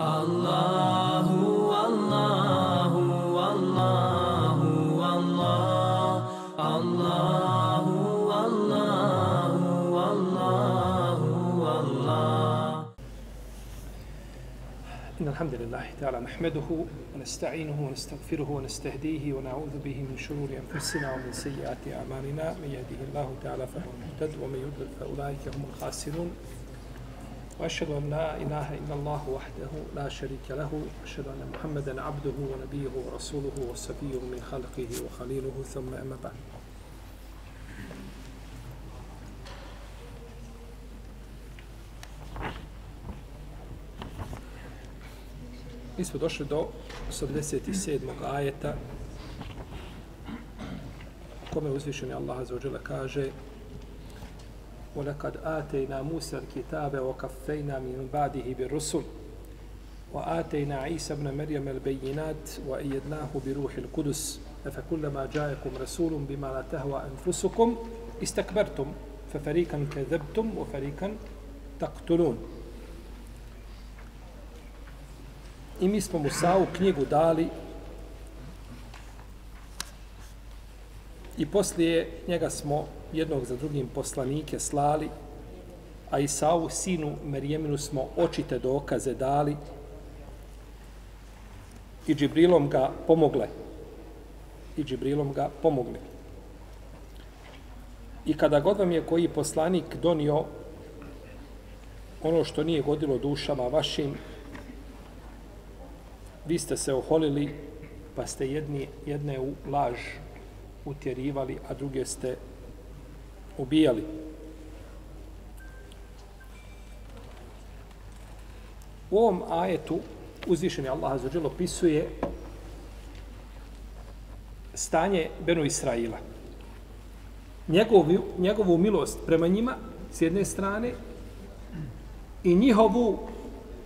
Allahu, Allahu, Allahu, Allah, Allahu, Allahu, Allahu, Allah. إن الحمد لله تعالى نحمده ونستعينه ونستغفره ونستهديه ونعوذ به من شرور أنفسنا ومن سيئات أعمالنا. من يهده الله تعالى فهو المهتد ومن يضلل فأولئك هم الخاسرون. واشهد ان لا اله الا الله وحده لا شريك له واشهد ان محمدا عبده ونبيه ورسوله وصفيه من خلقه وخليله ثم اما بعد Mi smo došli do 87. ajeta kome uzvišeni Allah za ođele kaže وَلَقَدْ آتَيْنَا مُوسَى الْكِتَابَ وَكَفَّيْنَا مِنْ بَعْدِهِ بِالرُّسُلِ وآتينا عيسى ابن مريم البينات وأيدناه بروح القدس أفكلما جاءكم رسول بما لا تهوى أنفسكم استكبرتم ففريقا كذبتم وفريقا تقتلون I mi smo Musavu knjigu dali i poslije njega smo jednog za drugim poslanike slali, a Isau, sinu Merijeminu, smo očite dokaze dali i Džibrilom ga pomogle. I Džibrilom ga pomogle. I kada god vam je koji poslanik donio ono što nije godilo dušama vašim, vi ste se oholili, pa ste jedni, jedne u laž utjerivali, a druge ste ubijali. U ovom ajetu uzvišeni Allah azzawajal opisuje stanje Benu Israila. Njegovu, njegovu milost prema njima s jedne strane i njihovu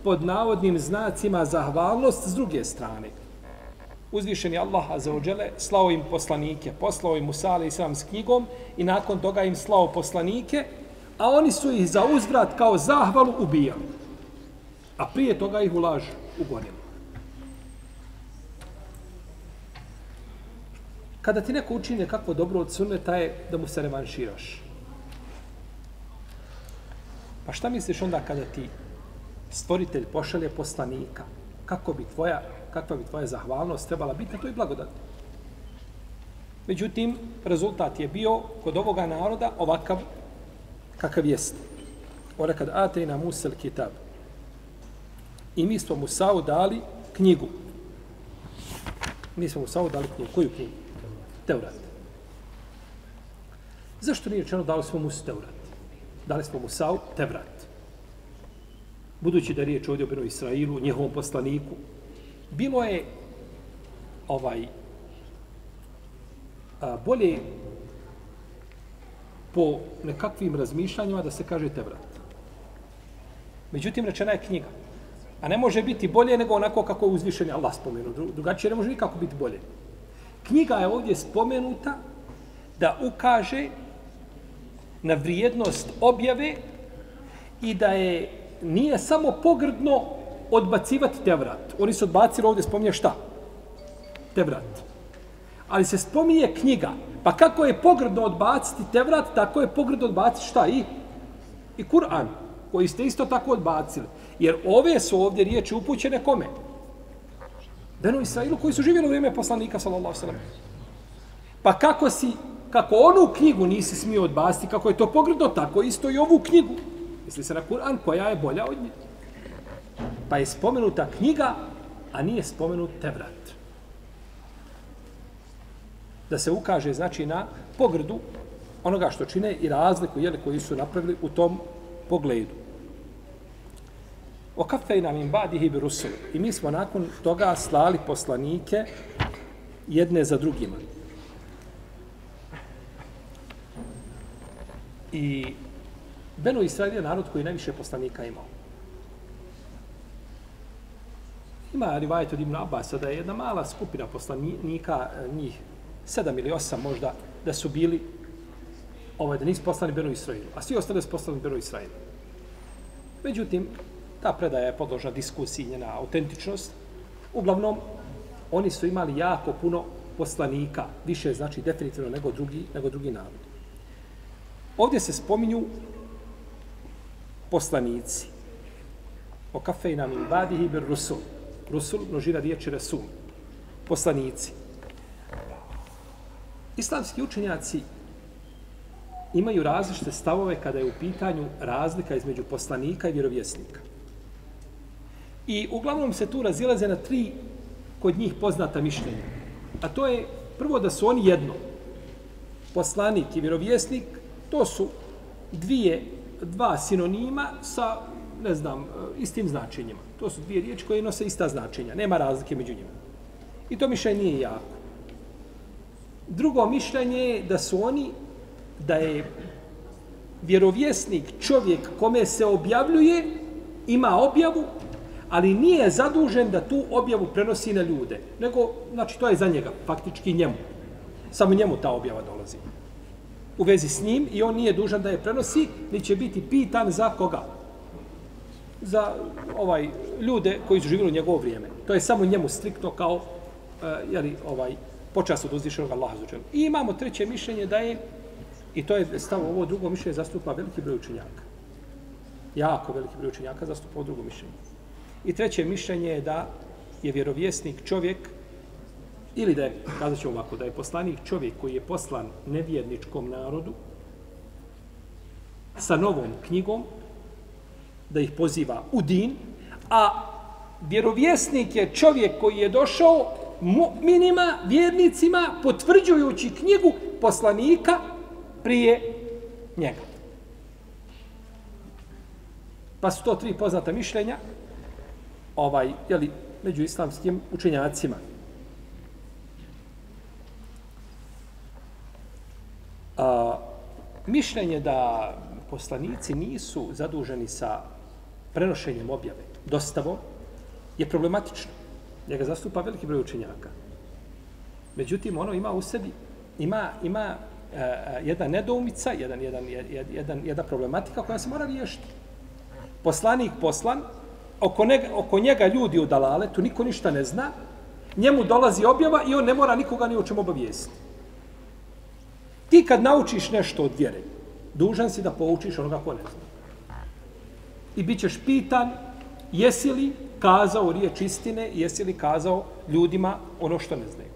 pod navodnim znacima zahvalnost s druge strane. Uzvišeni Allah azzawajale slao im poslanike, poslao im Musa alaih sallam s knjigom i nakon toga im slao poslanike, a oni su ih za uzvrat kao zahvalu ubijali. A prije toga ih u laž ugonili. Kada ti neko učine kakvo dobro od sunneta je da mu se revanširaš. Pa šta misliš onda kada ti stvoritelj pošalje poslanika? Kako bi tvoja, kakva bi tvoja zahvalnost trebala biti na toj blagodati? Međutim, rezultat je bio kod ovoga naroda ovakav kakav jeste. Ora kad atejna Musel kitab. I mi smo Musa'u dali knjigu. Mi smo Musa'u dali knjigu. Koju knjigu? Teurat. Zašto nije rečeno dali smo Musu Teurat? Dali smo Musa'u Tevrat. Budući da je riječ ovdje o Benu Israilu, njehovom poslaniku, bilo je ovaj a, bolje po nekakvim razmišljanjima da se kaže Tevrat. Međutim, rečena je knjiga. A ne može biti bolje nego onako kako je uzvišen Allah spomenuo. Drugačije ne može nikako biti bolje. Knjiga je ovdje spomenuta da ukaže na vrijednost objave i da je nije samo pogrdno odbacivati Tevrat. Oni su odbacili ovdje spominje šta? Tevrat. Ali se spominje knjiga. Pa kako je pogrdno odbaciti Tevrat, tako je pogrdno odbaciti šta? I, i Kur'an, koji ste isto tako odbacili. Jer ove su ovdje riječi upućene kome? Benu Israilu koji su živjeli u vrijeme poslanika, sallallahu sallam. Pa kako si, kako onu knjigu nisi smio odbaciti, kako je to pogrdno, tako isto i ovu knjigu. Misli se na Kur'an koja je bolja od njega. Pa je spomenuta knjiga, a nije spomenut Tevrat. Da se ukaže, znači, na pogrdu onoga što čine i razliku, jeli, koji su napravili u tom pogledu. Okafejna min badihi bi rusul. I mi smo nakon toga slali poslanike jedne za drugima. I Beno Israel je narod koji najviše poslanika imao. Ima rivajet od Ibn Abbas da je jedna mala skupina poslanika, e, njih sedam ili osam možda, da su bili ovaj, da nisu poslani Benu Israilu, a svi ostali su poslani Benu Israilu. Međutim, Ta predaja je podložna diskusiji, njena autentičnost. Uglavnom, oni su imali jako puno poslanika, više znači definitivno nego drugi, nego drugi narod. Ovdje se spominju poslanici. O kafejna min badihi bir rusul. Rusul, množina riječi rasul. Poslanici. Islamski učenjaci imaju različite stavove kada je u pitanju razlika između poslanika i vjerovjesnika. I uglavnom se tu razilaze na tri kod njih poznata mišljenja. A to je prvo da su oni jedno. Poslanik i vjerovjesnik, to su dvije, dva sinonima sa, ne znam, e, istim značenjima. To su dvije riječi koje nose ista značenja. Nema razlike među njima. I to mišljenje nije jako. Drugo mišljenje je da su oni, da je vjerovjesnik čovjek kome se objavljuje, ima objavu, ali nije zadužen da tu objavu prenosi na ljude. Nego, znači, to je za njega, faktički njemu. Samo njemu ta objava dolazi. U vezi s njim i on nije dužan da je prenosi, ni će biti pitan za koga? Za ovaj ljude koji su živjeli u njegovo vrijeme. To je samo njemu striktno kao e, uh, jeli, ovaj, počast od uzvišenog Allaha zuđenu. I imamo treće mišljenje da je, i to je stav ovo drugo mišljenje, zastupa veliki broj učenjaka. Jako veliki broj učenjaka zastupa ovo drugo mišljenje. I treće mišljenje je da je vjerovjesnik čovjek, ili da je, kazat ću ovako, da je poslanik čovjek koji je poslan nevjerničkom narodu sa novom knjigom, da ih poziva u din, a vjerovjesnik je čovjek koji je došao minima, vjernicima, potvrđujući knjigu poslanika prije njega. Pa su to tri poznata mišljenja ovaj, jeli, među islamskim učenjacima. A, mišljenje da poslanici nisu zaduženi sa prenošenjem objave, dostavom, je problematično. Njega zastupa veliki broj učenjaka. Međutim, ono ima u sebi, ima, ima uh, jedna nedoumica, jedan, jedan, jedan, jedan, jedna problematika koja se mora riješiti. Poslanik poslan, oko, ne, oko njega ljudi u dalale, tu niko ništa ne zna, njemu dolazi objava i on ne mora nikoga ni o čemu obavijesti. Ti kad naučiš nešto od vjere, dužan si da poučiš onoga ko ne zna. I bit ćeš pitan, jesi li kazao riječ istine, jesi li kazao ljudima ono što ne znaju.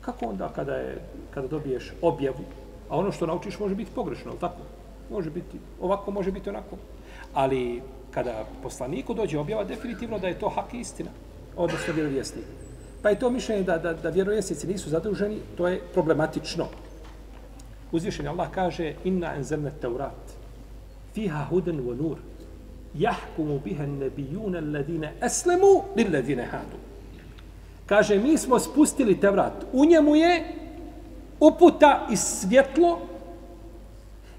Kako onda kada, je, kada dobiješ objavu, a ono što naučiš može biti pogrešno, tako? Može biti ovako, može biti onako. Ali kada poslaniku dođe objava, definitivno da je to hak istina, odnosno vjerovjesnik. Pa je to mišljenje da, da, da vjerovjesnici nisu zaduženi, to je problematično. Uzvišen Allah kaže, inna enzemne teurat, fiha huden wa nur, jahkumu biha nebijuna alladine eslemu lilladine hadu. Kaže, mi smo spustili Tevrat. U njemu je uputa i svjetlo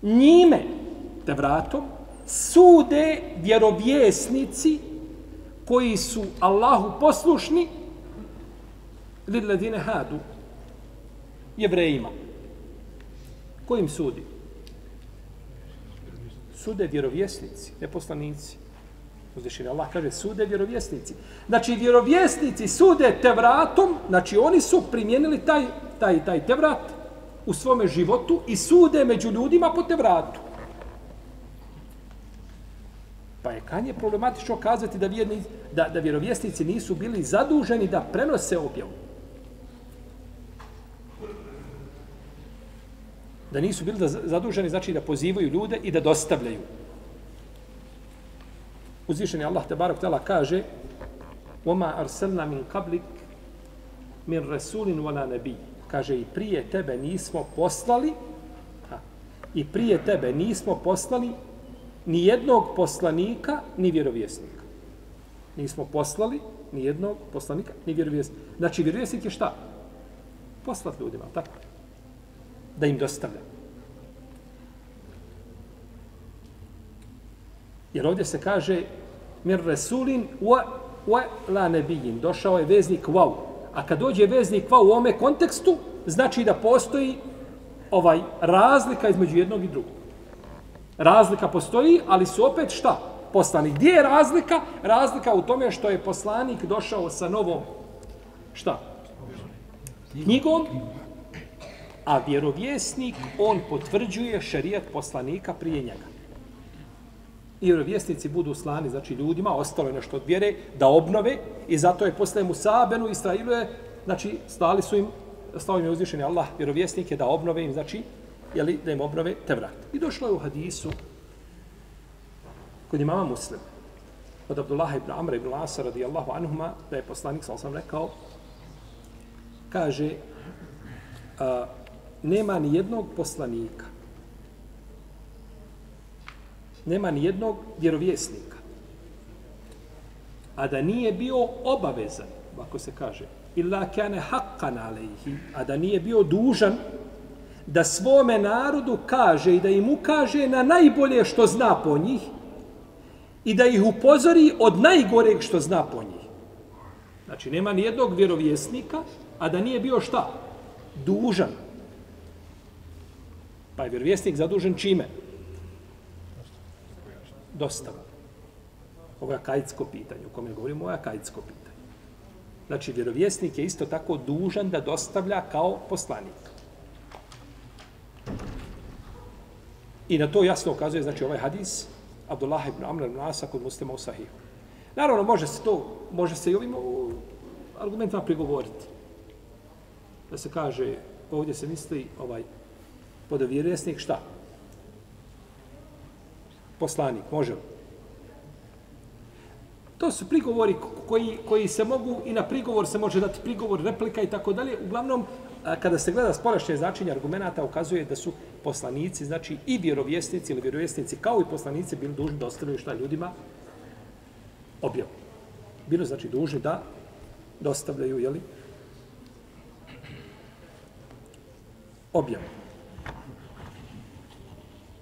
njime, Tevratom, sude vjerovjesnici koji su Allahu poslušni lilladine hadu jevrejima. Kojim sudi? Sude vjerovjesnici, ne poslanici. Uzvišen Allah kaže sude vjerovjesnici. Znači vjerovjesnici sude tevratom, znači oni su primijenili taj, taj, taj tevrat u svome životu i sude među ljudima po tevratu. Pa je kanje problematično kazati da, vjerni, da, da vjerovjesnici nisu bili zaduženi da prenose objavu. Da nisu bili da zaduženi, znači da pozivaju ljude i da dostavljaju. Uzvišeni Allah te barak tela kaže Oma arselna min kablik min rasulin wala nebi. Kaže i prije tebe nismo poslali ha, i prije tebe nismo poslali ni jednog poslanika, ni vjerovjesnika. Nismo poslali ni jednog poslanika, ni vjerovjesnika. Znači, vjerovjesnik je šta? Poslat ljudima, tako? Da im dostavlja. Jer ovdje se kaže mir resulin wa, wa la nebijin. Došao je veznik wow. A kad dođe veznik wow u ome kontekstu, znači da postoji ovaj razlika između jednog i drugog. Razlika postoji, ali su opet šta? poslanik. Gdje je razlika? Razlika u tome što je poslanik došao sa novom, šta? Knjigom, a vjerovjesnik, on potvrđuje šerijat poslanika prije njega. I vjerovjesnici budu slani, znači ljudima, ostalo je nešto od vjere, da obnove i zato je posle Musabenu i Israilu je, znači, stali su im, stao im je uzvišeni Allah, vjerovjesnik je da obnove im, znači, jeli, da im obnove te vrat. I došlo je u hadisu kod imama muslima od Abdullah ibn Amra ibn Lasa radijallahu anhuma, da je poslanik, sam sam rekao, kaže, a, nema ni jednog poslanika, nema ni jednog vjerovjesnika, a da nije bio obavezan, ako se kaže, illa kane haqqan alejhi, a da nije bio dužan da svome narodu kaže i da im ukaže na najbolje što zna po njih i da ih upozori od najgoreg što zna po njih. Znači, nema ni jednog vjerovjesnika, a da nije bio šta? Dužan. Pa je vjerovjesnik zadužen čime? Dostava. Ovo je akajitsko pitanje, u kome govorimo, ovo je akajitsko pitanje. Znači, vjerovjesnik je isto tako dužan da dostavlja kao poslanik. I na to jasno ukazuje, znači, ovaj hadis Abdullah ibn Amr ibn Asa kod muslima u Sahihu. Naravno, može se to, može se i ovim uh, argumentima prigovoriti. Da se kaže, ovdje se misli, ovaj, podovjeresnik, šta? Poslanik, može li? To su prigovori koji, koji se mogu, i na prigovor se može dati prigovor, replika i tako dalje. Uglavnom, kada se gleda spoljašnje značenje argumenta, ukazuje da su poslanici, znači i vjerovjesnici ili vjerovjesnici, kao i poslanici, bili dužni da ostavljaju šta ljudima objavu. Bilo znači dužni da dostavljaju, jeli, objavu.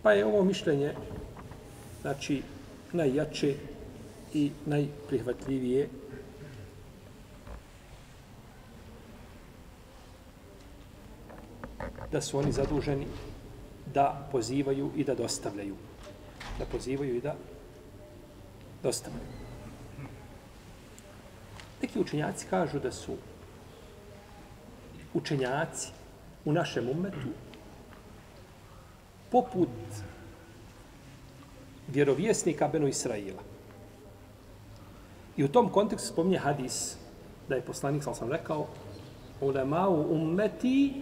Pa je ovo mišljenje, znači, najjače i najprihvatljivije da su oni zaduženi da pozivaju i da dostavljaju. Da pozivaju i da dostavljaju. Neki učenjaci kažu da su učenjaci u našem umetu poput vjerovjesnika Benu Israila. I u tom kontekstu spominje hadis da je poslanik, sam sam rekao, ulemau ummeti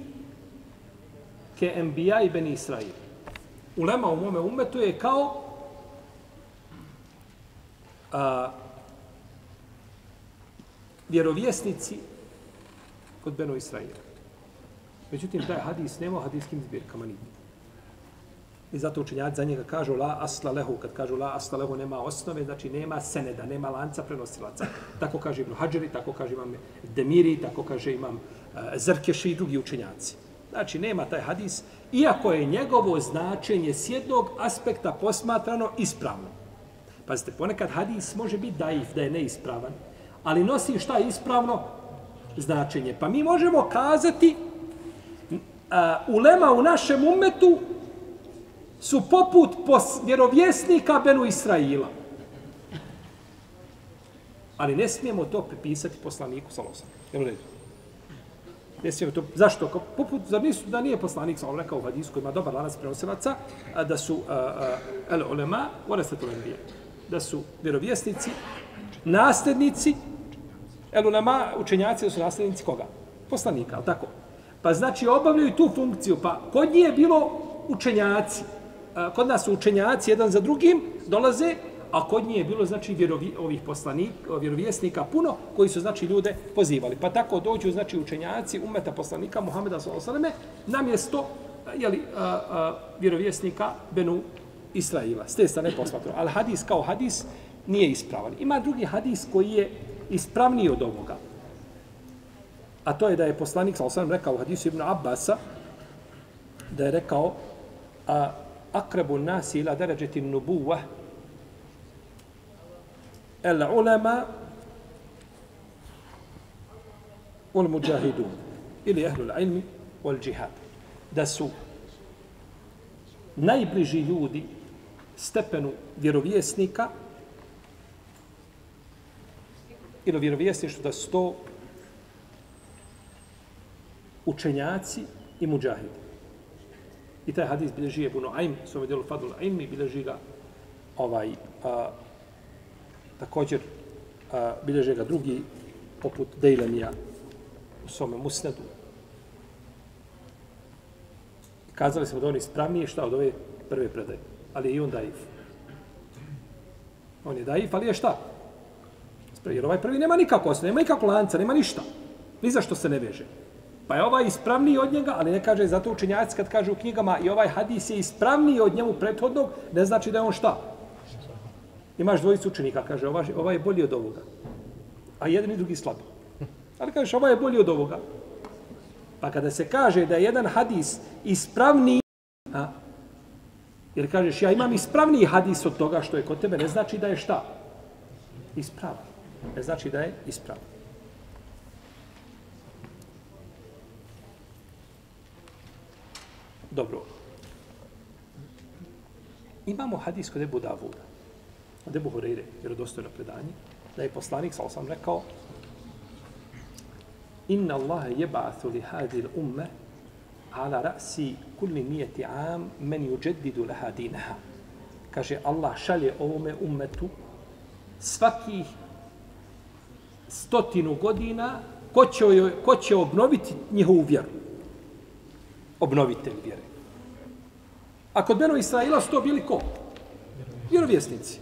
ke embija i beni Israil. Ulema u mome umetu je kao a, vjerovjesnici kod Beno Israila. Međutim, taj hadis nema hadiskim zbirkama nigdje. I zato učenjaci za njega kažu la asla lehu. Kad kažu la asla lehu nema osnove, znači nema seneda, nema lanca prenosilaca. Tako kaže Ibn Hadžeri, tako kaže imam Demiri, tako kaže imam uh, Zrkeši i drugi učenjaci. Znači, nema taj hadis, iako je njegovo značenje s jednog aspekta posmatrano ispravno. Pazite, ponekad hadis može biti daif, da je neispravan, ali nosi šta je ispravno značenje. Pa mi možemo kazati, uh, ulema u našem umetu su poput pos, vjerovjesnika Benu Israila. Ali ne smijemo to pripisati poslaniku Salosom. Jel u? Ne smijemo to. Zašto? Kao, poput, zar nisu, da nije poslanik, sam rekao u hadisku, koji ima dobar lanac prenosilaca, da su uh, uh, el ulema, oresetul enbije, da su vjerovjesnici, nasljednici, el ulema, učenjaci, da su nasljednici koga? Poslanika, ali tako? Pa znači obavljaju tu funkciju. Pa kod nje je bilo učenjaci. Kod nas učenjaci jedan za drugim dolaze, a kod nje je bilo znači vjerovi, ovih poslanik, vjerovjesnika puno koji su znači ljude pozivali. Pa tako dođu znači učenjaci umeta poslanika Muhameda sallallahu alejhi ve selleme na mjesto je li vjerovjesnika Benu Israila. S te strane posmatro. Al hadis kao hadis nije ispravan. Ima drugi hadis koji je ispravniji od ovoga. A to je da je poslanik sallallahu alejhi ve sellem rekao u hadisu Ibn Abbasa da je rekao a akrebu nasi ila deređeti nubuva el ulema ul muđahidun ili ehlul ilmi ul džihad da su najbliži ljudi stepenu vjerovjesnika ili vjerovjesništvo da su to učenjaci i muđahidi. I taj hadis bilježi je Buno Aim, s djelu Fadul Aim i bilježi ga ovaj, a, također a, bilježi ga drugi poput Dejlemija u svome musnedu. Kazali smo da on ispravnije šta od ove prve predaje. Ali je i on daif. On je daif, ali je šta? Jer ovaj prvi nema nikako osnovu, nema nikako lanca, nema ništa. Ni za što se ne veže. Pa je ovaj ispravniji od njega, ali ne kaže zato učenjaci kad kaže u knjigama i ovaj hadis je ispravniji od njemu prethodnog, ne znači da je on šta? Imaš dvojicu učenika, kaže, ovaj, ovaj je bolji od ovoga. A jedan i drugi slabi. Ali kažeš, ovaj je bolji od ovoga. Pa kada se kaže da je jedan hadis ispravniji, a, jer kažeš, ja imam ispravniji hadis od toga što je kod tebe, ne znači da je šta? Ispravan. Ne znači da je ispravan. Dobro. Imamo hadis kod Ebu Davuda, od Ebu Horeire, jer je dostojno predanje, da je poslanik, sal sam rekao, Inna Allahe jeba'athu li hadil umme ala ra'si kulli nijeti am men juđedidu laha dinaha. Kaže, Allah šalje ovome ummetu svakih stotinu godina ko će, ko će obnoviti njihovu vjeru. Obnovitelj vjere. A kod Beno Israila su to bili ko? Vjerovjesnici.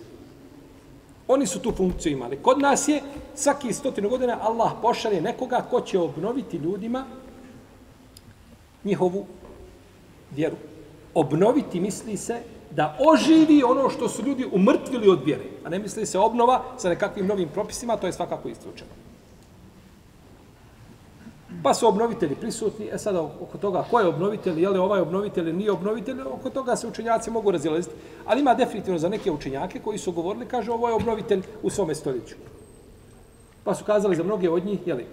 Oni su tu funkciju imali. Kod nas je svaki stotinu godina Allah pošalje nekoga ko će obnoviti ljudima njihovu vjeru. Obnoviti misli se da oživi ono što su ljudi umrtvili od vjere. A ne misli se obnova sa nekakvim novim propisima, to je svakako istručeno. Pa su obnovitelji prisutni, e sada oko toga ko je obnovitelj, je li ovaj obnovitelj ili nije obnovitelj, oko toga se učenjaci mogu razilaziti. Ali ima definitivno za neke učenjake koji su govorili, kaže ovo je obnovitelj u svome stoljeću. Pa su kazali za mnoge od njih, je li,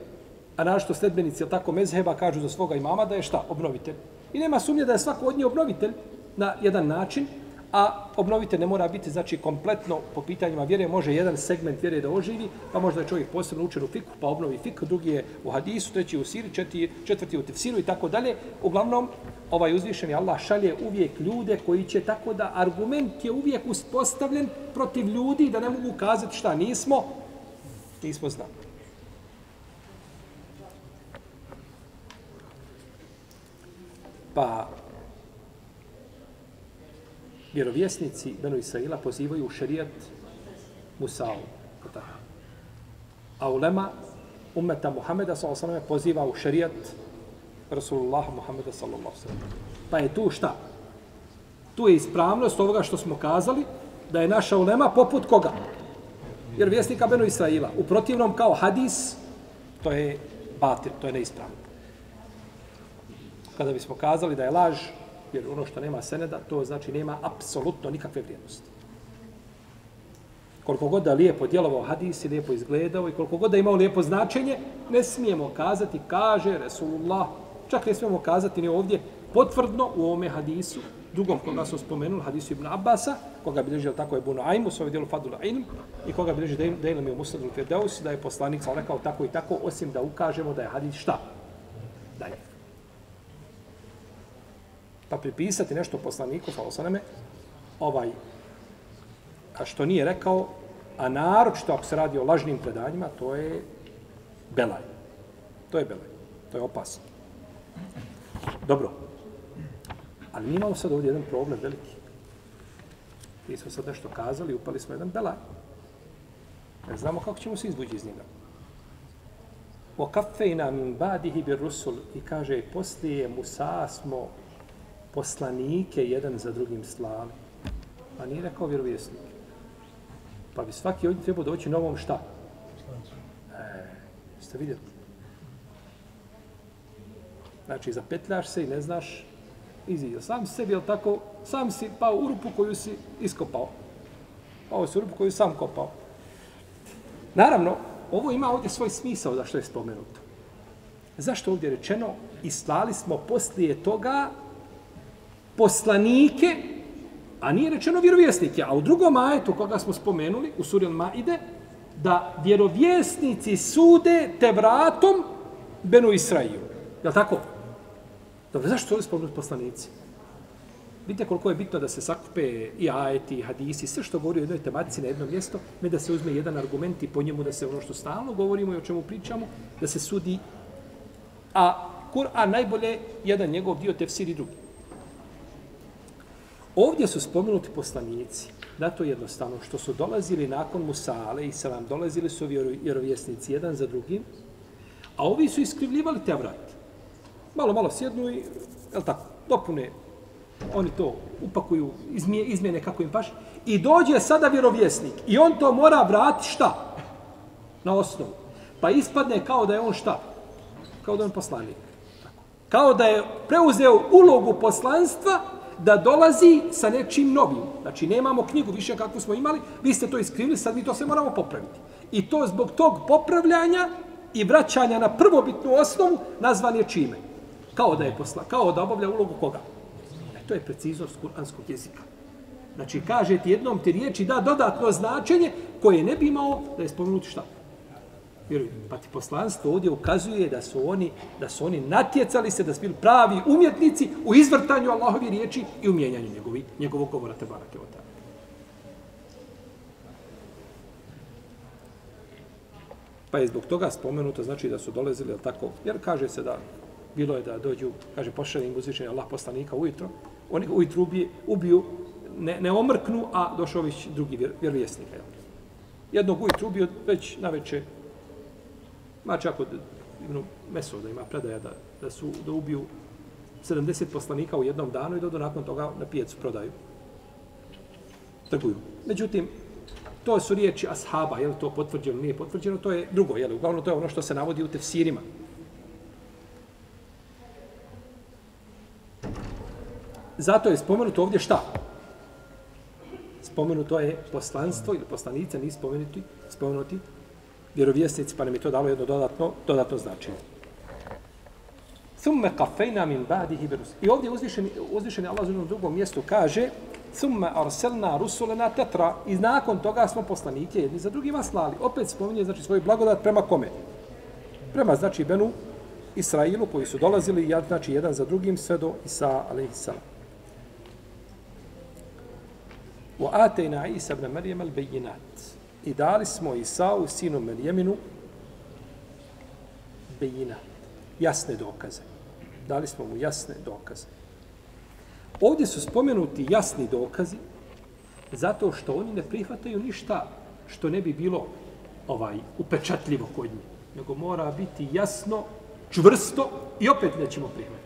a našto sledbenici, tako mezheba, kažu za svoga imama da je šta? Obnovitelj. I nema sumnje da je svako od njih obnovitelj na jedan način, a obnovite ne mora biti znači kompletno po pitanjima vjere, može jedan segment vjere da oživi, pa možda je čovjek posebno učen u fiku, pa obnovi fik, drugi je u hadisu, treći u siri, četiri, četvrti u tefsiru i tako dalje. Uglavnom, ovaj uzvišeni Allah šalje uvijek ljude koji će tako da argument je uvijek uspostavljen protiv ljudi da ne mogu kazati šta nismo, nismo znali. Pa vjerovjesnici Benu Israila pozivaju u šerijat Musa'u. A ulema umeta Muhameda s.a.v. poziva u šerijat Rasulullah Muhameda s.a.v. Pa je tu šta? Tu je ispravnost ovoga što smo kazali, da je naša ulema poput koga? Jer vjesnika Benu Israila. U protivnom kao hadis, to je batir, to je neispravno. Kada bismo kazali da je laž, jer ono što nema seneda, to znači nema apsolutno nikakve vrijednosti. Koliko god da lijepo djelovao hadis i lijepo izgledao i koliko god da imao lijepo značenje, ne smijemo kazati, kaže Resulullah, čak ne smijemo kazati ni ovdje potvrdno u ovome hadisu, drugom koga smo spomenuli, hadisu Ibn Abbasa, koga bi držao tako je Bunu Aimu, svoj ovaj dijelu Fadul Ainu, i koga bi držao da je u Musadu Firdeus, da je poslanik sam rekao tako i tako, osim da ukažemo da je hadis šta? Da je pa pripisati nešto poslaniku, sa osaname, ovaj, a što nije rekao, a naročito ako se radi o lažnim predanjima, to je belaj. To je belaj. To je opasno. Dobro. Ali mi imamo sad ovdje jedan problem veliki. Mi smo sad nešto kazali, upali smo jedan belaj. Ne znamo kako ćemo se izvući iz njega. O kafejna min badihi bir rusul i kaže, poslije Musa smo poslanike jedan za drugim slali. A nije rekao vjerovjesnik. Pa bi svaki od njih trebao doći novom šta? E, ste vidjeli? Znači, zapetljaš se i ne znaš izidio. Sam sebi, jel tako, sam si pao u rupu koju si iskopao. Pao si u rupu koju sam kopao. Naravno, ovo ima ovdje svoj smisao za što je spomenuto. Zašto ovdje rečeno? I slali smo poslije toga poslanike, a nije rečeno vjerovjesnike. A u drugom ajetu koga smo spomenuli, u suri Al-Maide, da vjerovjesnici sude te vratom Benu Israiju. Je li tako? Dobro, zašto su ovdje spomenuti poslanici? Vidite koliko je bitno da se sakupe i ajeti, i hadisi, sve što govori o jednoj tematici na jedno mjesto, ne da se uzme jedan argument i po njemu da se ono što stalno govorimo i o čemu pričamo, da se sudi. A Kur'an najbolje jedan njegov dio tefsir i drugi. Ovdje su spomenuti poslanici, da to jednostavno, što su dolazili nakon Musale i salam, dolazili su vjerovjesnici jedan za drugim, a ovi su iskrivljivali te vrat. Malo, malo sjednu i, je tako, dopune oni to upakuju, izmije, izmjene kako im paš, i dođe sada vjerovjesnik i on to mora vratiti šta? Na osnovu. Pa ispadne kao da je on šta? Kao da je on poslanik. Tako. Kao da je preuzeo ulogu poslanstva da dolazi sa nečim novim. Znači, nemamo knjigu više kakvu smo imali, vi ste to iskrivili, sad mi to sve moramo popraviti. I to zbog tog popravljanja i vraćanja na prvobitnu osnovu nazvan je čime? Kao da je posla, kao da obavlja ulogu koga? E, to je preciznost kuranskog jezika. Znači, kaže ti jednom ti riječi da dodatno značenje koje ne bi imao da je spomenuti šta. Vjeruj, pa ti poslanstvo ovdje ukazuje da su oni da su oni natjecali se da su bili pravi umjetnici u izvrtanju Allahovi riječi i u mijenjanju njegovi, njegovog govora te barake Pa je zbog toga spomenuto, znači da su dolezili, tako, jer kaže se da bilo je da dođu, kaže, pošalje im uzvišenje Allah poslanika ujutro, oni ga ujutru ubije, ubiju, ne, ne omrknu, a došao već drugi vjer, vjerovjesnika. Jel? Jednog ujutru ubio već na večer, ma čak od ono, Ibnu Mesuda ima predaja da, da su da ubiju 70 poslanika u jednom danu i da nakon toga na pijecu prodaju. Trguju. Međutim, to su riječi ashaba, je li to potvrđeno, nije potvrđeno, to je drugo, je li, uglavnom to je ono što se navodi u tefsirima. Zato je spomenuto ovdje šta? Spomenuto je poslanstvo ili poslanica, nije spomenuti, spomenuti vjerovjesnici, pa nam je to dalo jedno dodatno, dodatno značenje. Thumme kafejna min ba'dihi berus. I ovdje uzvišeni, uzvišeni Allah u drugom mjestu kaže Thumme arselna rusulena tetra. I nakon toga smo poslanike jedni za drugima slali. Opet spominje znači, svoj blagodat prema kome? Prema, znači, Benu Israilu koji su dolazili, znači, jedan za drugim sve do Isa, alaihi. Wa atayna Isa ibn Maryam al-bayyinat. I dali smo Isau sinu Merjeminu, bejina, jasne dokaze. Dali smo mu jasne dokaze. Ovdje su spomenuti jasni dokazi zato što oni ne prihvataju ništa što ne bi bilo ovaj upečatljivo kod njih. Nego mora biti jasno, čvrsto i opet nećemo prihvatiti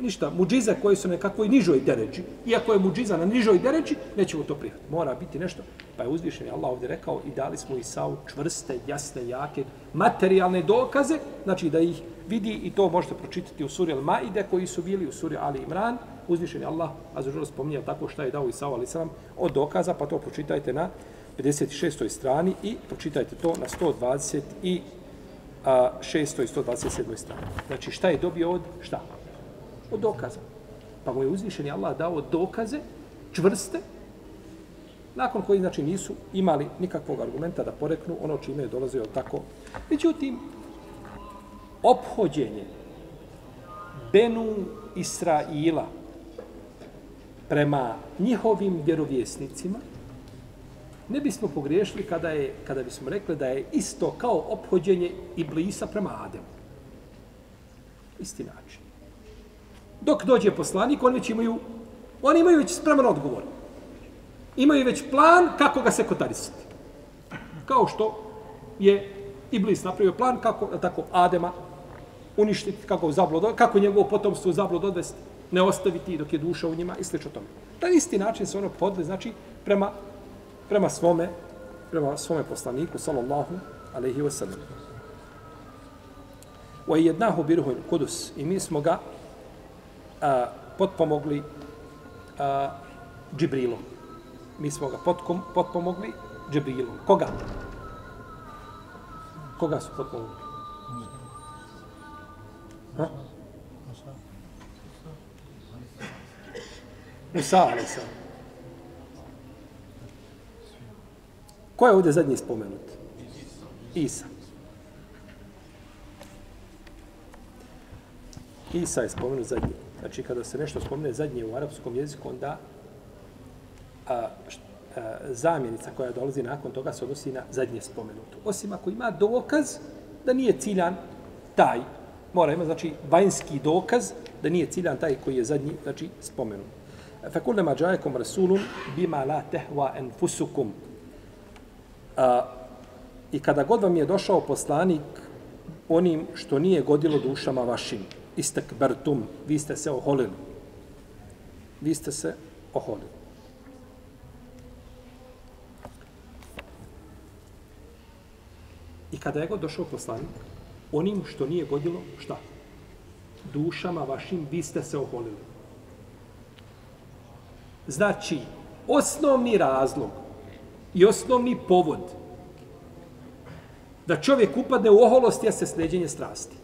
ništa, muđize koje su nekakvoj nižoj deređi, iako je muđiza na nižoj deređi, nećemo to prihvatiti. Mora biti nešto. Pa je uzvišen Allah ovdje rekao i dali smo Isau čvrste, jasne, jake, materijalne dokaze, znači da ih vidi i to možete pročitati u suri Al-Maide koji su bili u suri Ali Imran. Uzvišen je Allah, a za tako šta je dao Isau Ali Salam od dokaza, pa to pročitajte na 56. strani i pročitajte to na 120 i a, 600 i 127. strani. Znači šta je dobio od šta? Od dokaza. Pa mu je uzvišeni Allah dao dokaze čvrste, nakon koji znači nisu imali nikakvog argumenta da poreknu ono čime je dolazio tako. Međutim, ophođenje Benu Israila prema njihovim vjerovjesnicima ne bismo pogriješili kada, je, kada bismo rekli da je isto kao ophođenje Iblisa prema Ademu. Isti način. Dok dođe poslanik, oni već imaju, oni imaju već spreman odgovor. Imaju već plan kako ga se kotarisati. Kao što je Iblis napravio plan kako tako Adema uništiti, kako zablod, kako njegovo potomstvo zablod odvesti, ne ostaviti dok je duša u njima i sl. tome. Na isti način se ono podle, znači, prema, prema svome prema svome poslaniku, sallallahu alaihi wa sallam. Wa jednahu birhu kudus. I mi smo ga a, potpomogli a, Džibrilom. Mi smo ga potkom, potpomogli Džibrilom. Koga? Koga su potpomogli? Ha? Musa, ali sam. Ko je ovdje zadnji spomenut? Isa. Isa je spomenut zadnji. Znači, kada se nešto spomene zadnje u arapskom jeziku, onda a, št, a, zamjenica koja dolazi nakon toga se odnosi na zadnje spomenuto. Osim ako ima dokaz da nije ciljan taj, mora ima, znači, vanjski dokaz da nije ciljan taj koji je zadnji, znači, spomenut. Fakulne mađajekom rasulun bima la tehva enfusukum. A, I kada god vam je došao poslanik onim što nije godilo dušama vašim, istakbertum, vi ste se oholili. Vi ste se oholili. I kada je god došao poslanik, onim što nije godilo, šta? Dušama vašim, vi ste se oholili. Znači, osnovni razlog i osnovni povod da čovjek upadne u oholost jeste sljeđenje strasti.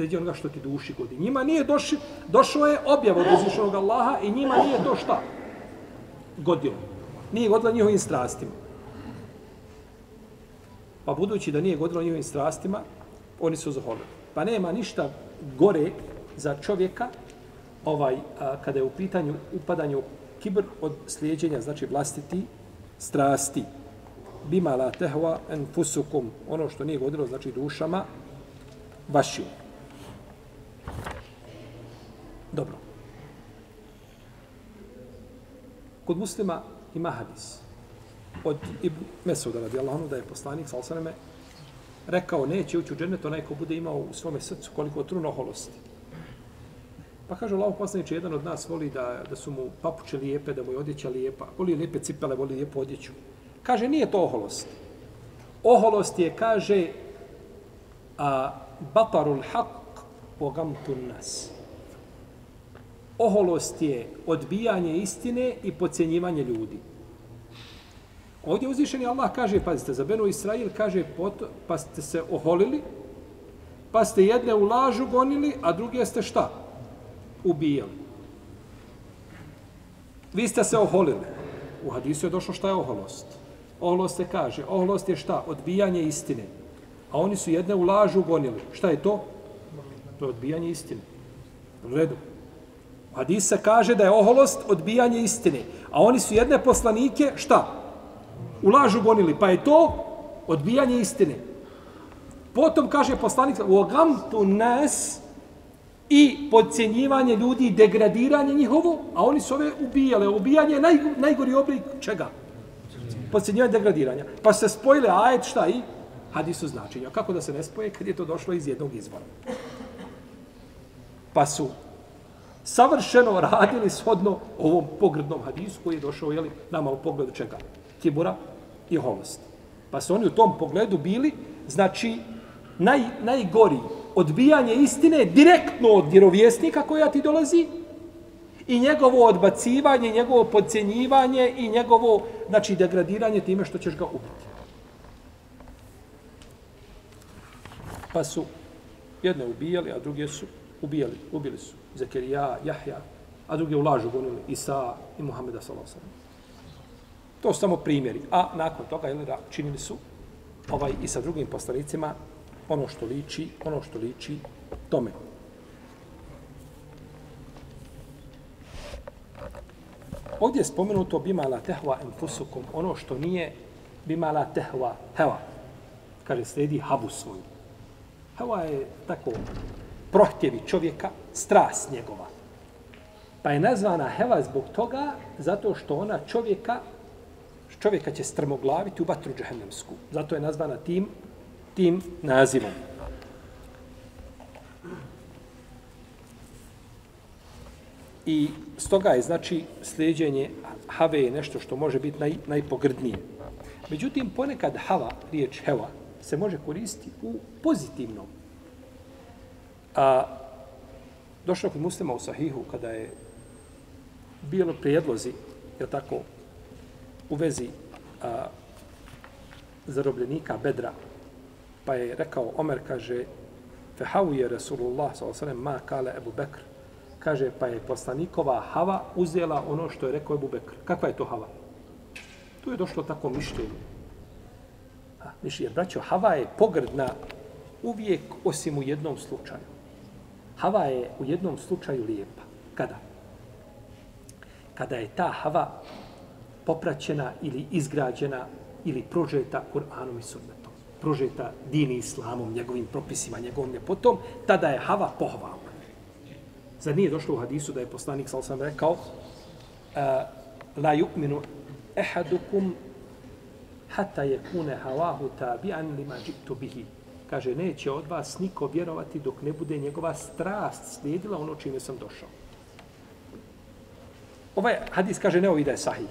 Sljeđenje onoga što ti duši godi. Njima nije došlo, došlo je objav od uzvišenog Allaha i njima nije to šta? Godilo. Nije godilo njihovim strastima. Pa budući da nije godilo njihovim strastima, oni su zaholili. Pa nema ništa gore za čovjeka ovaj a, kada je u pitanju upadanje u kibr od slijedjenja, znači vlastiti strasti. Bima la tehva enfusukum, ono što nije godilo, znači dušama vašim. Dobro. Kod muslima ima hadis od Ibn Mesuda radijallahu anhu da je poslanik sa osaneme rekao neće ući u džennet onaj ko bude imao u svome srcu koliko truno holosti. Pa kaže Allah poslaniče, jedan od nas voli da, da su mu papuče lijepe, da mu je odjeća lijepa, voli lijepe cipele, voli lijepu odjeću. Kaže, nije to oholost. Oholost je, kaže, a, batarul haq pogamtu nas. Oholost je odbijanje istine i pocijenjivanje ljudi. Ovdje uzvišeni Allah kaže, pazite, za Benu Israil kaže, pa ste se oholili, pa ste jedne u lažu gonili, a druge ste šta? Ubijali. Vi ste se oholili. U hadisu je došlo šta je oholost. Oholost se kaže, oholost je šta? Odbijanje istine. A oni su jedne u lažu gonili. Šta je to? To je odbijanje istine. U redu. Hadis se kaže da je oholost odbijanje istine. A oni su jedne poslanike, šta? u lažu gonili, pa je to odbijanje istine. Potom kaže poslanik, u tu nas i podcjenjivanje ljudi degradiranje njihovo, a oni su ove ubijale. Ubijanje je naj, najgori oblik čega? Podcjenjivanje degradiranja. Pa se spojile ajet šta i hadisu značenja. Kako da se ne spoje kad je to došlo iz jednog izvora? Pa su savršeno radili shodno ovom pogrdnom hadisu koji je došao jeli, nama u pogledu čega? kibura i holosti. Pa su oni u tom pogledu bili, znači, naj, najgori odbijanje istine direktno od vjerovjesnika koja ti dolazi i njegovo odbacivanje, njegovo podcjenjivanje i njegovo, znači, degradiranje time što ćeš ga ubiti. Pa su jedne ubijali, a druge su ubijali. Ubili su Zekerija, Jahja, a drugi u lažu gonili Isa i Muhammeda sallallahu To su samo primjeri. A nakon toga jel, da činili su ovaj i sa drugim poslanicima ono što liči, ono što liči tome. Ovdje je spomenuto bimala tehva enfusukum, ono što nije bimala tehva heva. Kaže, sledi havu svoju. Heva je tako prohtjevi čovjeka, strast njegova. Pa je nazvana heva zbog toga, zato što ona čovjeka čovjeka će strmoglaviti u vatru džahennemsku. Zato je nazvana tim, tim nazivom. I stoga je, znači, sljeđenje have je nešto što može biti naj, najpogrdnije. Međutim, ponekad hava, riječ heva, se može koristiti u pozitivnom. A, došlo kod muslima u sahihu, kada je bilo prijedlozi, je tako, u vezi a, zarobljenika Bedra, pa je rekao, Omer kaže, fehavu je Resulullah, s.a.v. ma kale Ebu Bekr, kaže, pa je poslanikova hava uzela ono što je rekao Ebu Bekr. Kakva je to hava? Tu je došlo tako mišljenje. A, mišljenje, braćo, Hava je pogrdna uvijek osim u jednom slučaju. Hava je u jednom slučaju lijepa. Kada? Kada je ta hava popraćena ili izgrađena ili prožeta Kur'anom i sunnetom. Prožeta dini islamom, njegovim propisima, njegovom ljepotom, tada je hava pohvalna. Zar nije došlo u hadisu da je poslanik, sal sam rekao, la yukminu ehadukum hata je kune havahu tabi'an lima džitu bihi. Kaže, neće od vas niko vjerovati dok ne bude njegova strast slijedila ono čime sam došao. Ovaj hadis kaže, ne ovi da je sahih.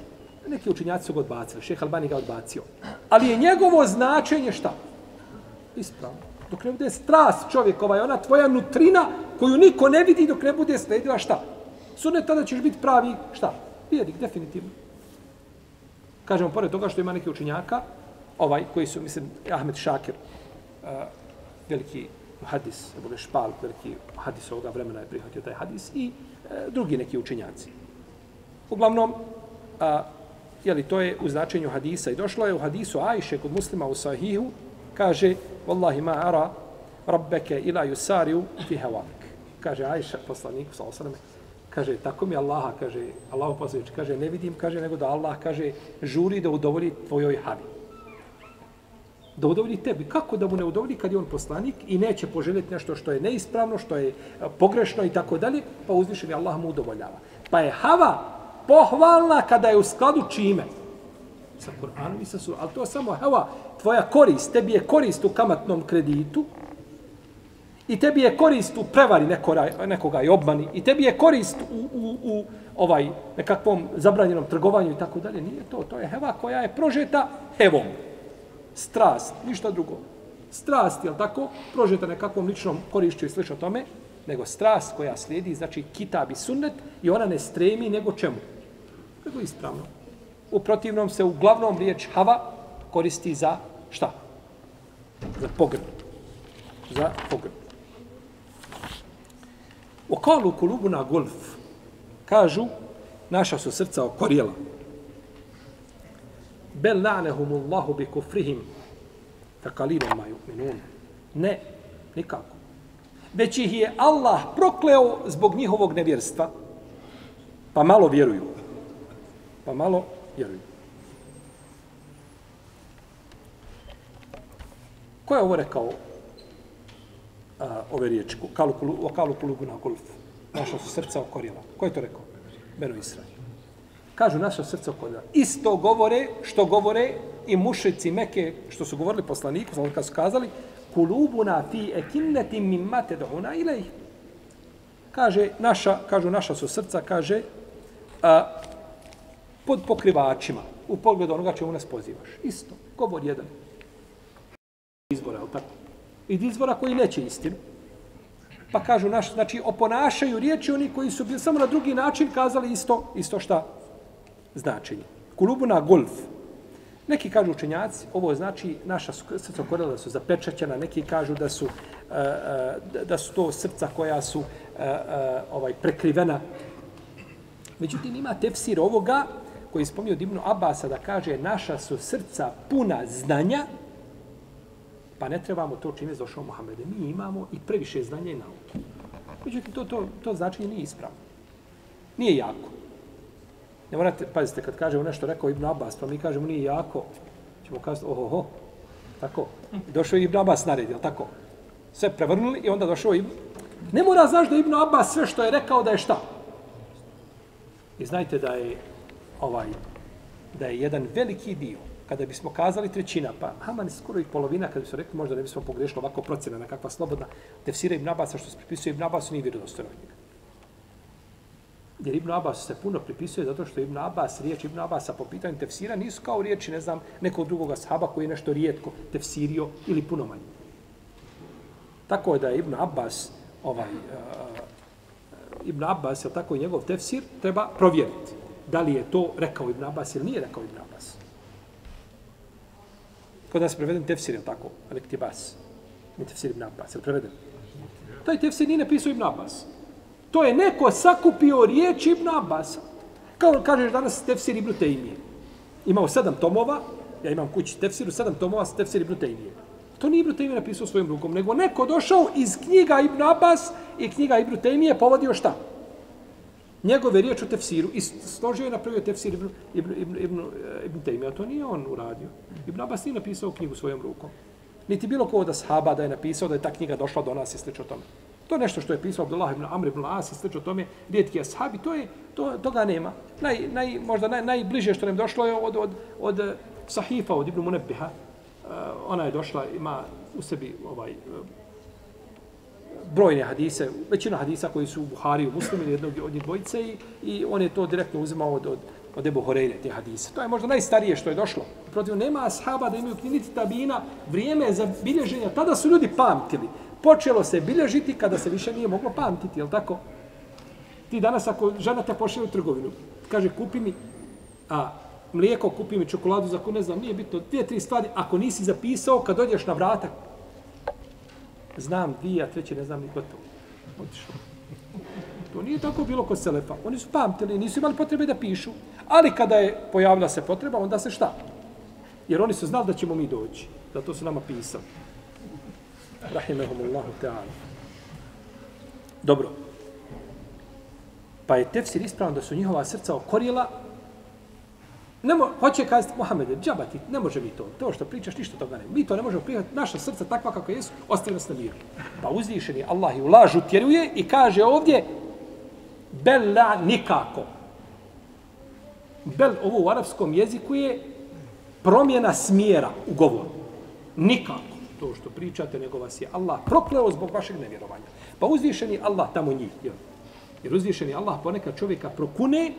Neki učinjaci su ga odbacili, šeha Albani ga odbacio. Ali je njegovo značenje šta? Ispravno. Dok ne bude strast čovjekova je ona tvoja nutrina koju niko ne vidi dok ne bude slijedila šta? Sunet tada ćeš biti pravi šta? Vjernik, definitivno. Kažemo, pored toga što ima neki učinjaka, ovaj koji su, mislim, Ahmed Šakir, a, veliki hadis, Ebu Špal, veliki hadis ovoga vremena je prihvatio taj hadis, i uh, drugi neki učenjaci. Uglavnom, a, jeli, to je u značenju hadisa. I došlo je u hadisu Ajše kod muslima u Sahihu, kaže, Wallahi ma ara rabbeke ila yusariu fi hawak. Kaže Ajša, poslaniku, sa osrame, kaže, tako mi Allaha, kaže, Allahu poslanič, kaže, ne vidim, kaže, nego da Allah, kaže, žuri da udovolji tvojoj havi. Da udovolji tebi. Kako da mu ne udovolji kad je on poslanik i neće poželjeti nešto što je neispravno, što je e, pogrešno i tako dalje, pa uzvišeni Allah mu udovoljava. Pa je hava pohvalna kada je u skladu čime? Sa Kur'anom i sa surom. Ali to samo hava, tvoja korist, tebi je korist u kamatnom kreditu, i tebi je korist u prevari nekoga, nekoga i obmani, i tebi je korist u, u, u ovaj nekakvom zabranjenom trgovanju i tako dalje, nije to. To je heva koja je prožeta hevom. Strast, ništa drugo. Strast, je tako, prožeta nekakvom ličnom korišću i slično tome, nego strast koja slijedi, znači kitab i sunnet, i ona ne stremi nego čemu? Nego ispravno. U protivnom se uglavnom riječ hava koristi za šta? Za pogrb. Za pogrb. U kalu kulubu na golf. Kažu, naša su srca okorjela. Bel la'nehum Allahu bi kufrihim. Fa kalilom ma yu'minun. Ne, nikako. Već ih je Allah prokleo zbog njihovog nevjerstva. Pa malo vjeruju. Pa malo vjeruju. Ko je ovo rekao a, ove riječi, Kalukulu, o kalukulu na golf. Naša su srca okorjela. Ko je to rekao? Beno Israel. Kažu naša srca okorila. Isto govore što govore i mušici meke što su govorili poslaniku, znači kad su kazali, kulubuna fi ekinneti mimate dohuna ilaih. Kaže, naša, kažu, naša su srca, kaže, a, pod pokrivačima, u pogledu onoga čemu nas pozivaš. Isto, govor jedan. Izbora, ali tako? i izbora koji neće istinu. Pa kažu, naš, znači, oponašaju riječi oni koji su bili samo na drugi način kazali isto, isto šta značenje. Kulubuna golf. Neki kažu učenjaci, ovo znači naša srca korela su zapečaćena, neki kažu da su, e, e, da su to srca koja su e, ovaj prekrivena. Međutim, ima tefsir ovoga koji spomnio Ibnu Abasa da kaže naša su srca puna znanja, Pa ne trebamo to čime je došao Muhammed. Mi imamo i previše znanja i nauke. Međutim, to, to, to značenje nije ispravno. Nije jako. Ne morate, pazite, kad kažemo nešto rekao Ibn Abbas, pa mi kažemo nije jako, ćemo kazati, oho, tako. Došao je Ibn Abbas naredio, tako. Sve prevrnuli i onda došao Ibn... Ne mora znaš da Ibn Abbas sve što je rekao da je šta. I znajte da je ovaj, da je jedan veliki dio kada bismo kazali trećina, pa Haman skoro i polovina, kada bismo rekli, možda ne bismo pogrešili ovako procena na kakva slobodna, tefsira Ibn Abbas, što se pripisuje Ibn Abbas, nije vjerodostojno od njega. Jer Ibn Abbas se puno pripisuje zato što Ibn Abbas, riječ Ibn Abbasa po pitanju tefsira nisu kao riječi, ne znam, nekog drugog sahaba koji je nešto rijetko tefsirio ili puno manje. Tako je da je Ibn Abbas, ovaj, uh, Ibn Abbas, je tako i njegov tefsir, treba provjeriti. Da li je to rekao Ibn Abbas ili nije rekao Ibn Abbas. Kod nas preveden tefsir, je tako? Ali Ne. Mi tefsir Ibn Abbas, je preveden? Taj tefsir nije napisao Ibn Abbas. To je neko sakupio riječ Ibn Abbas. Kao kažeš danas tefsir Ibn Tejmije. imao sedam tomova, ja imam kući tefsiru, sedam tomova s tefsir Ibn Tejmije. To nije Ibn Tejmije napisao svojim rukom, nego neko došao iz knjiga Ibn Abbas i knjiga Ibn Tejmije povodio šta? Njegove riječ o tefsiru i složio je napravio tefsir Ibn, Ibn, Ibn, Ibn, Ibn Tejmije, a to nije on uradio. Ibn Abbas nije napisao knjigu svojom rukom. Niti bilo ko od ashaba da je napisao da je ta knjiga došla do nas i slično tome. To je nešto što je pisao Abdullah ibn Amr ibn As i slično tome, rijetki ashabi, to je, to, toga nema. Naj, naj, možda naj, najbliže što nam došlo je od, od, od eh, sahifa, od Ibn Munebbiha. Uh, eh, ona je došla, ima u sebi ovaj, uh, brojne hadise, većina hadisa koji su u Buhari, u Muslimi, jednog od njih dvojice i, i on je to direktno uzimao od, od, od Ebu Horeire, te hadise. To je možda najstarije što je došlo. Protiv nema ashaba da imaju knjinici tabina, vrijeme za bilježenja, tada su ljudi pamtili počelo se bilježiti kada se više nije moglo pamtiti, je tako? Ti danas ako žena te pošle u trgovinu, kaže kupi mi a, mlijeko, kupi mi čokoladu za ko ne znam, nije bitno, dvije, tri stvari, ako nisi zapisao, kad dođeš na vrata, znam dvije, a treće ne znam ni gotovo. Otišao. To nije tako bilo kod Selefa. Oni su pamtili, nisu imali potrebe da pišu. Ali kada je pojavila se potreba, onda se šta? Jer oni su znali da ćemo mi doći. Zato su nama pisali Rahimehumullahu ta'ala. Dobro. Pa je tefsir ispravan da su njihova srca okorila. Ne mo, hoće kazati Muhammede, džabati, ne može mi to. To što pričaš, ništa toga ne. Mi to ne možemo prihvatiti. Naša srca takva kako jesu, ostaje nas na miru. Pa uzvišeni Allah i ulažu tjeruje i kaže ovdje Bella nikako. Bel ovo u arapskom jeziku je promjena smjera u govoru. Nikako to što pričate, nego vas je Allah prokleo zbog vašeg nevjerovanja. Pa uzvišeni Allah tamo njih. Jel? Jer uzvišeni Allah ponekad čovjeka prokune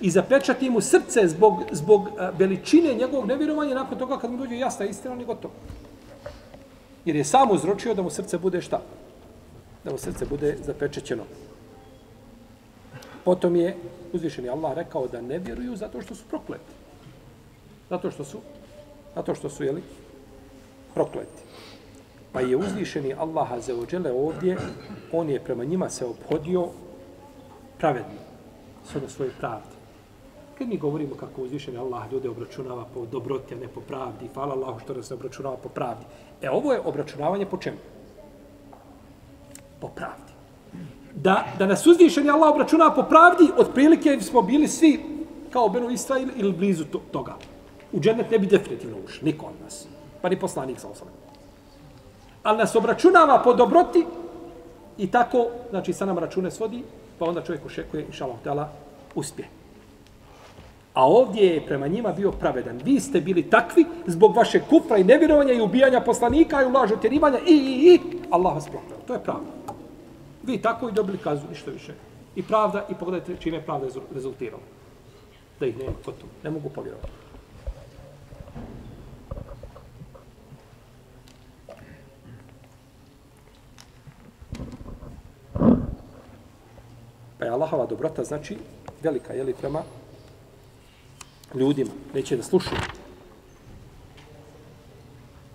i zapečati mu srce zbog, zbog veličine njegovog nevjerovanja nakon toga kad mu dođe jasna istina, on je gotov. Jer je sam uzročio da mu srce bude šta? Da mu srce bude zapečećeno. Potom je uzvišeni Allah rekao da ne vjeruju zato što su prokleti. Zato što su, zato što su, jeli, prokleti. Pa je uzvišeni Allah Azeođele ovdje, on je prema njima se obhodio pravedno, sve svoje pravde. Kad mi govorimo kako uzvišeni Allah ljude obračunava po dobroti, a ne po pravdi, hvala Allahu što nas obračunava po pravdi. E ovo je obračunavanje po čemu? Po pravdi. Da, da nas uzvišeni Allah obračunava po pravdi, otprilike smo bili svi kao Benu Israil ili blizu to, toga. U džennet ne bi definitivno ušli, niko od nas. Pa ni poslanik sa osanem ali nas obračunava po dobroti i tako, znači sa nam račune svodi, pa onda čovjek ošekuje, inša Allah, uspje. A ovdje je prema njima bio pravedan. Vi ste bili takvi zbog vaše kufra i nevjerovanja i ubijanja poslanika i ulažu tjerivanja i, i, i. Allah vas proklao. To je pravda. Vi tako i dobili kazu, ništa više. I pravda, i pogledajte čime je pravda rezultirala. Da ih nema kod Ne mogu povjerovati. Pa je Allahova dobrota, znači, velika, je li prema ljudima. Neće da slušaju.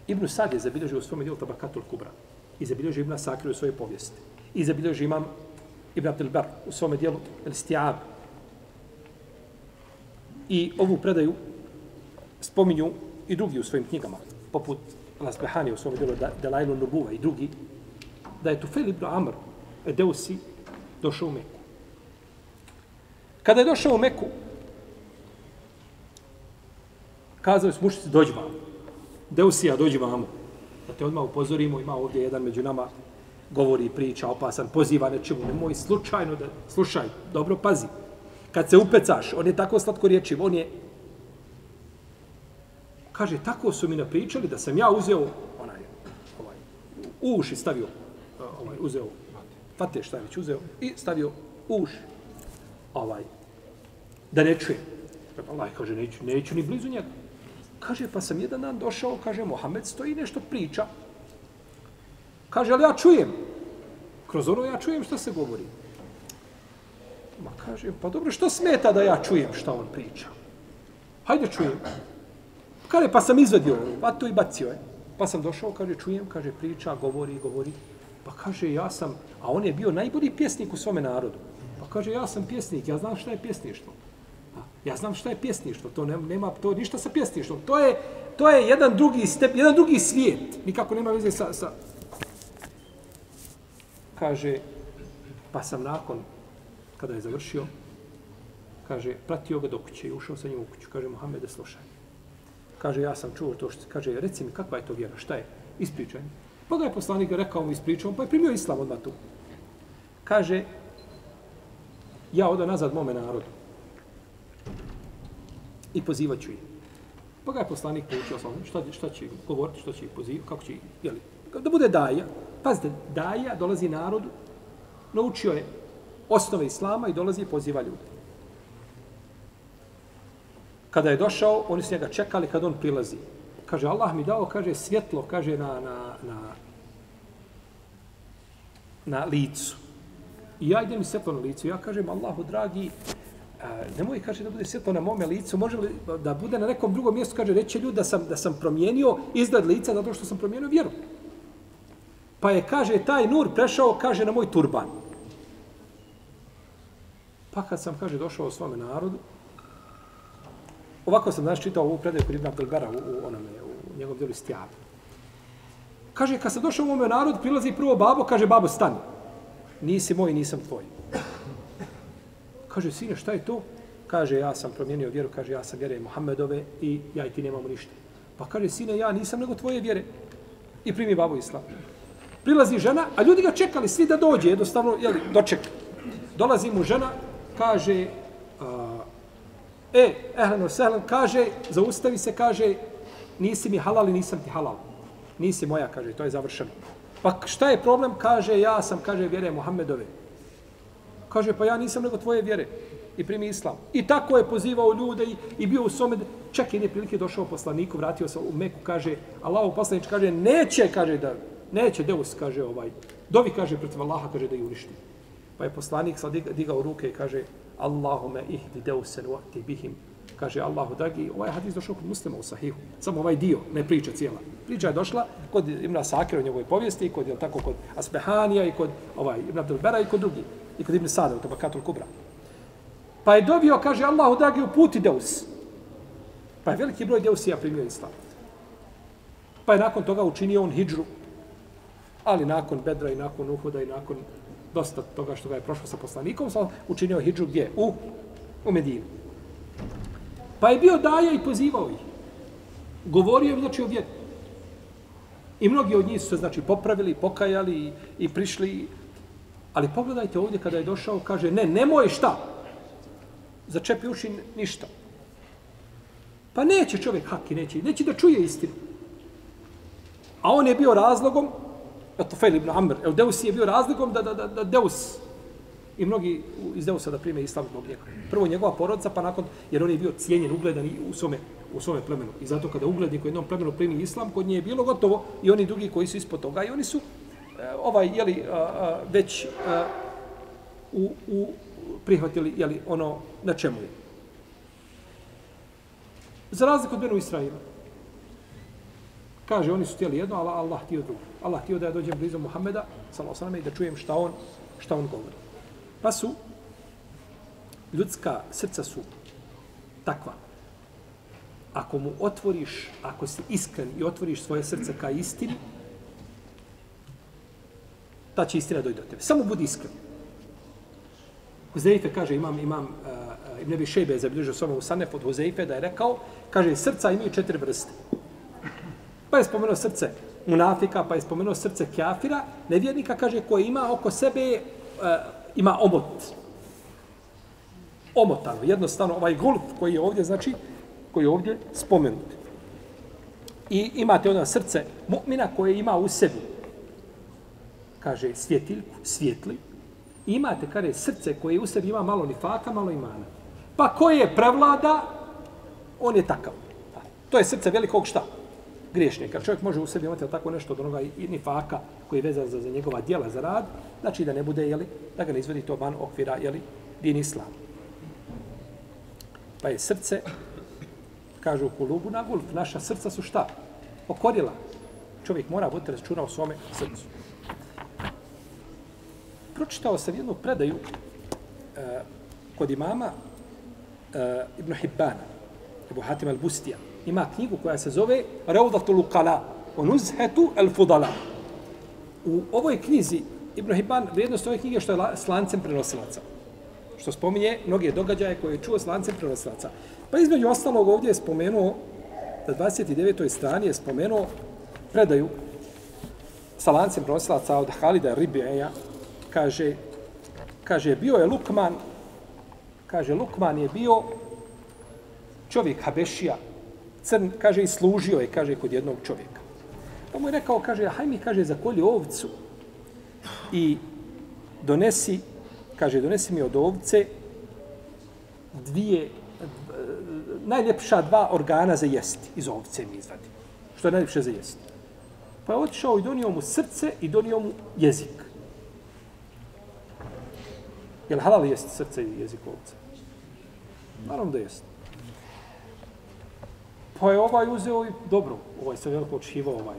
Ibn Sad je zabilježio u svom dijelu Tabakatul Kubra. I zabilježio Ibn Sakir u svojoj povijesti. I zabilježio imam Ibn Abdel Bar u svom dijelu El Stijab. I ovu predaju spominju i drugi u svojim knjigama, poput Lasbehani u svom dijelu Delailu Nubuva i drugi, da je Tufel ibn Amr Edeusi došao u Meku. Kada je došao u Meku, kazali su mušici, dođi vam. Deusija, dođi vam. Da te odmah upozorimo, ima ovdje jedan među nama, govori, priča, opasan, poziva nečemu, nemoj slučajno da, slušaj, dobro, pazi. Kad se upecaš, on je tako slatko riječiv, on je, kaže, tako su mi napričali da sam ja uzeo, onaj, ovaj, u uši stavio, ovaj, uzeo, fate šta je već uzeo, i stavio uši, ovaj, da ne čuje. Allah kaže, neću, neću ni blizu njega. Kaže, pa sam jedan dan došao, kaže, Mohamed stoji nešto priča. Kaže, ali ja čujem. Kroz ono ja čujem što se govori. Ma kaže, pa dobro, što smeta da ja čujem šta on priča? Hajde čujem. Kaže, pa sam izvedio vatu pa i bacio je. Pa sam došao, kaže, čujem, kaže, priča, govori, govori. Pa kaže, ja sam, a on je bio najbolji pjesnik u svome narodu. Pa kaže, ja sam pjesnik, ja znam šta je pjesništvo. Ja znam šta je pjesništvo, to nema, nema to ništa sa pjesništvom. To je, to je jedan drugi step, jedan drugi svijet. Nikako nema veze sa, sa... Kaže, pa sam nakon, kada je završio, kaže, pratio ga do kuće i ušao sa njim u kuću. Kaže, Mohamede, slušaj. Kaže, ja sam čuo to što kaže, reci mi, kakva je to vjera, šta je? Ispričaj. Pa ga je poslanik rekao mu ispričao, pa je primio islam odmah tu. Kaže, ja odo nazad mome narodu i pozivaću ih. Pa ga je poslanik poučio sa šta, šta će govoriti, šta će ih pozivati, kako će ih, jeli, da bude daja. Pazite, daja dolazi narodu, naučio je osnove islama i dolazi i poziva ljude. Kada je došao, oni su njega čekali kad on prilazi. Kaže, Allah mi dao, kaže, svjetlo, kaže, na, na, na, na licu. I ja idem svjetlo na licu. Ja kažem, Allahu dragi, a, nemoj kaže da bude svjetlo na mome licu, može li da bude na nekom drugom mjestu, kaže reći ljudi da sam, da sam promijenio izgled lica zato što sam promijenio vjeru. Pa je, kaže, taj nur prešao, kaže, na moj turban. Pa kad sam, kaže, došao svome narodu, ovako sam danas čitao ovu predaju kod Ibn Abdelbera u, u, onome, u njegovom djelu stjavu. Kaže, kad sam došao u ovome narod, prilazi prvo babo, kaže, babo, stani. Nisi moj, nisam tvoj. Kaže, sine, šta je to? Kaže, ja sam promijenio vjeru, kaže, ja sam vjere Muhammedove i ja i ti nemamo ništa. Pa kaže, sine, ja nisam nego tvoje vjere. I primi babu islam. Prilazi žena, a ljudi ga čekali svi da dođe, jednostavno, jeli, doček. Dolazi mu žena, kaže, a, e, ehleno sehlen, kaže, zaustavi se, kaže, nisi mi halal i nisam ti halal. Nisi moja, kaže, to je završeno. Pa šta je problem? Kaže, ja sam, kaže, vjere Muhammedove. Kaže, pa ja nisam nego tvoje vjere. I primi islam. I tako je pozivao ljude i, i bio u Somed. Čak jedne prilike došao poslaniku, vratio se u Meku, kaže, Allahov poslanič kaže, neće, kaže da, neće Deus, kaže ovaj, dovi, kaže, protiv Allaha, kaže da ju uništi. Pa je poslanik sad digao ruke i kaže, Allahume ihdi Deusen uakti bihim. Kaže, Allahu dragi, ovaj hadis došao kod muslima u sahihu. Samo ovaj dio, ne priča cijela. Priča je došla kod Ibn Sakira u njegovoj povijesti, kod, je tako, kod Asbehanija i kod ovaj, Ibn Abdelbera i kod drugih i kod Ibn Sada u Tabakatul Kubra. Pa je dobio, kaže Allahu, dragi, uputi Deus. Pa je veliki broj Deusija primio islam. Pa je nakon toga učinio on hijđru, ali nakon Bedra i nakon Uhuda i nakon dosta toga što ga je prošlo sa poslanikom, sam učinio hijđru gdje? U, u Medinu. Pa je bio daja i pozivao ih. Govorio im, znači, o vjeru. I mnogi od njih su se, znači, popravili, pokajali i, i prišli Ali pogledajte ovdje kada je došao, kaže, ne, nemoj šta. Začepi uši ništa. Pa neće čovjek haki, neće, neće da čuje istinu. A on je bio razlogom, eto Fel ibn Amr, el Deus je bio razlogom da, da, da, da Deus i mnogi iz Deusa da prime islam zbog njega. Prvo njegova porodica, pa nakon, jer on je bio cijenjen, ugledan u svome, u svome plemenu. I zato kada uglednik u jednom plemenu primi islam, kod nje je bilo gotovo i oni drugi koji su ispod toga i oni su Eh, ovaj je li eh, eh, već u, u prihvatili je li ono na čemu je. Za razliku od Benu Israila. Kaže, oni su htjeli jedno, ali Allah htio drugo. Allah htio da ja dođem blizu Muhammeda, sallallahu i da čujem šta on, šta on govori. Pa su, ljudska srca su takva. Ako mu otvoriš, ako si iskren i otvoriš svoje srce ka istini, ta će istina dojde do tebe. Samo budi iskren. Huzeife kaže, imam, imam, uh, uh, Ibn Abi Šejbe je zabilježio s u Sanef od Huzeife da je rekao, kaže, srca imaju četiri vrste. Pa je spomenuo srce munafika, pa je spomenuo srce kjafira, nevjernika, kaže, koje ima oko sebe, uh, ima omot. Omotano, jednostavno, ovaj gulf koji je ovdje, znači, koji je ovdje spomenut. I imate ono srce mu'mina koje ima u sebi kaže, svjetiljku, svjetli, imate, kaže, srce koje u sebi ima malo nifaka, malo imana. Pa koje prevlada, on je takav. To je srce velikog šta? Griješnika. Čovjek može u sebi imati tako nešto od onoga i nifaka koji je vezan za, za njegova dijela za rad, znači da ne bude, jeli, da ga ne izvedi to van okvira, jeli, din islam. Pa je srce, kažu u kulubu na gulf, naša srca su šta? Okorila. Čovjek mora voditi računa o svome srcu pročitao sam jednu predaju e, kod imama e, Ibn Hibbana, Ebu Hatim al-Bustija, ima knjigu koja se zove Raudatul Lukala, o nuzhetu al-Fudala. U ovoj knjizi Ibn Hibban, vrijednost ove knjige što je s lancem prenosilaca. Što spominje mnoge događaje koje je čuo s lancem prenosilaca. Pa između ostalog ovdje je spomenuo, na 29. strani je spomenuo predaju sa lancem prenosilaca od Halida Ribeja, kaže, kaže, bio je Lukman, kaže, Lukman je bio čovjek Habešija, crn, kaže, i služio je, kaže, kod jednog čovjeka. Pa mu je rekao, kaže, haj mi, kaže, zakolji ovcu i donesi, kaže, donesi mi od ovce dvije, najljepša dva organa za jesti iz ovce mi izvadi. Što je najljepše za jesti. Pa je otišao i donio mu srce i donio mu jezik. Je li halal jesti srce i jezik ovce? Naravno da jeste. Pa je ovaj uzeo i dobro, ovaj se veliko očivao, ovaj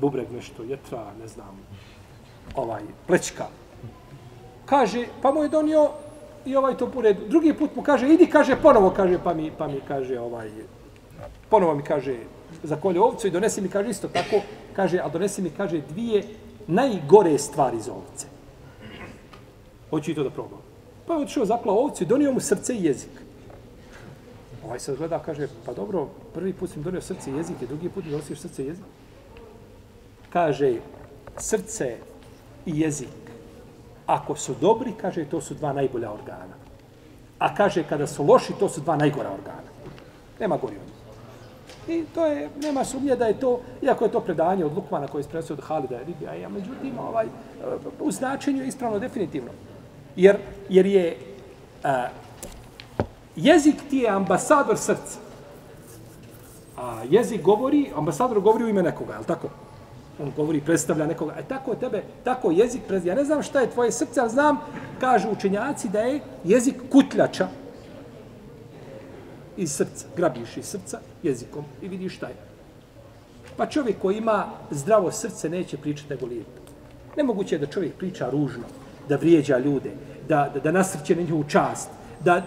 bubreg nešto, jetra, ne znam, ovaj, plečka. Kaže, pa mu je donio i ovaj to pored. Drugi put mu kaže, idi, kaže, ponovo, kaže, pa mi, pa mi kaže, ovaj, ponovo mi kaže, za kolje ovcu i donesi mi, kaže, isto tako, kaže, a donesi mi, kaže, dvije najgore stvari za ovce. Hoću i to da probam. Pa je otišao, zaklao ovcu i donio mu srce i jezik. Ovaj se gleda, kaže, pa dobro, prvi put sam donio srce i jezik, i drugi put mi donosiš srce i jezik. Kaže, srce i jezik, ako su dobri, kaže, to su dva najbolja organa. A kaže, kada su loši, to su dva najgora organa. Nema gori od I to je, nema sumnje da je to, iako je to predanje od Lukmana koji je prenosio od Halida Ribija, ja, međutim, ovaj, u značenju je ispravno definitivno. Jer, jer je a, jezik ti je ambasador srca. A jezik govori, ambasador govori u ime nekoga, je li tako? On govori, predstavlja nekoga. E tako tebe, tako jezik predstavlja. Ja ne znam šta je tvoje srce, ali znam, kažu učenjaci, da je jezik kutljača iz srca. Grabiš iz srca jezikom i vidiš šta je. Pa čovjek koji ima zdravo srce neće pričati nego lijepo. Nemoguće je da čovjek priča ružno, da vrijeđa ljude, da, da, da nasrće na njihovu čast, da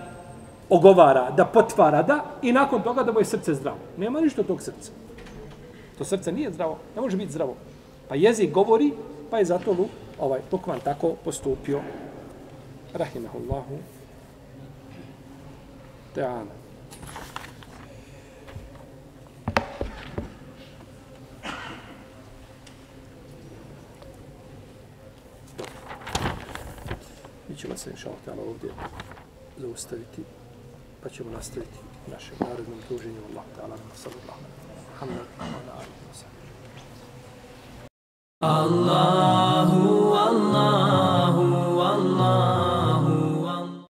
ogovara, da potvara, da, i nakon toga da mu je srce zdravo. Nema ništa tog srca. To srce nije zdravo, ne može biti zdravo. Pa jezik govori, pa je zato lu, ovaj Lukman tako postupio. Rahimahullahu Teana. ćemo se, inša Allah, ovdje zaustaviti, pa ćemo nastaviti našem narodnom druženju. Allah, ta'ala, nama sallu Allah. Allahu, Allahu, Allahu.